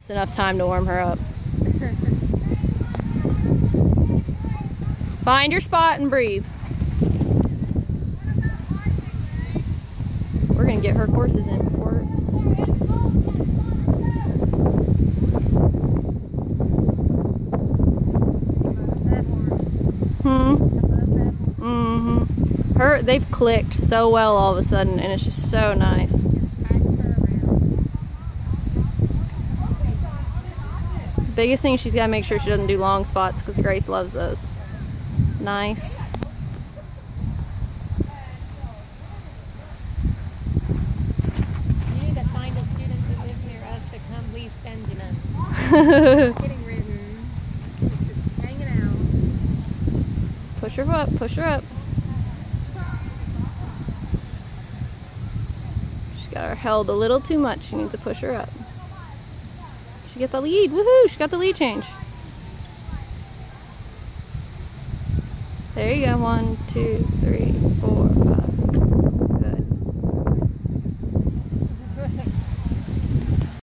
It's enough time to warm her up. Find your spot and breathe. We're gonna get her courses in before. Hmm. Mm-hmm. Her, they've clicked so well all of a sudden, and it's just so nice. Biggest thing she's got to make sure she doesn't do long spots because Grace loves those. Nice. You need to find a student who lives near us to come lease Benjamin. Getting ridden. Just hanging out. push her up, push her up. She's got her held a little too much. She needs to push her up. She get the lead. Woohoo! She got the lead change. There you go. One, two, three, four.